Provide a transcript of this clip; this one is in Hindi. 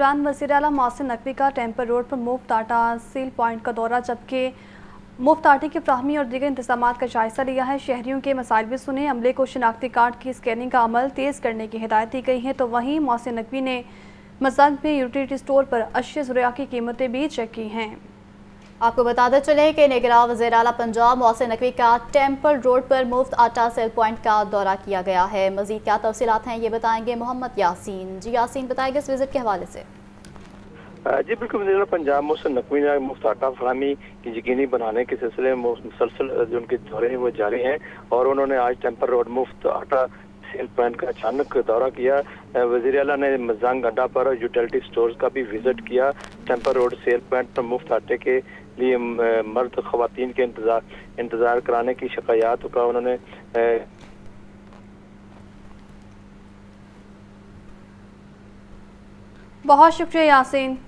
प्रान वज़ीर अला मोहसिन नकवी का टेम्पर रोड पर मुफ़्त आटा सील पॉइंट का दौरा, जबकि मुफ़्त आटे की फ्राहमी और दीगर इंतज़ाम का जायजा लिया है। शहरीों के मसाइल भी सुने, अमले को शनाख्ती कार्ड की स्कैनिंग का अमल तेज़ करने की हिदायत दी गई है तो वहीं मोहसिन नकवी ने मज़ाक में यूटिलिटी स्टोर पर अशिया जुरिया की कीमतें भी चेक की हैं। आपको बताते चले कि निगरा वज़ीर अला पंजाब मोहसिन नकवी का टेंपल रोड पर मुफ़्त आटा सेल पॉइंट का दौरा किया गया है। मजीद क्या तफसीत हैं, ये बताएँगे मोहम्मद यासीन। जी यासीन बताएँगे इस विज़िट के हवाले से? जी, बिल्कुल वजी पंजाब मोहसिन नकवी ने मुफ़्त आटा फरहमी की यकीनी बनाने के सिलसिले में मुसलसल जो उनके दौरे हैं, वो जारी हैं और उन्होंने आज टेम्पर रोड मुफ़्त आटा सेल पॉइंट का अचानक दौरा किया। वज़ीर अला ने मजांग अड्डा पर यूटिलिटी स्टोर का भी विज़िट किया। टेम्पर रोड सेल पॉइंट पर मुफ़्त आटे के लिए मर्द खातन के इंतज़ार इंतज़ार कराने की शिकायत का उन्होंने बहुत शुक्रिया यासीन।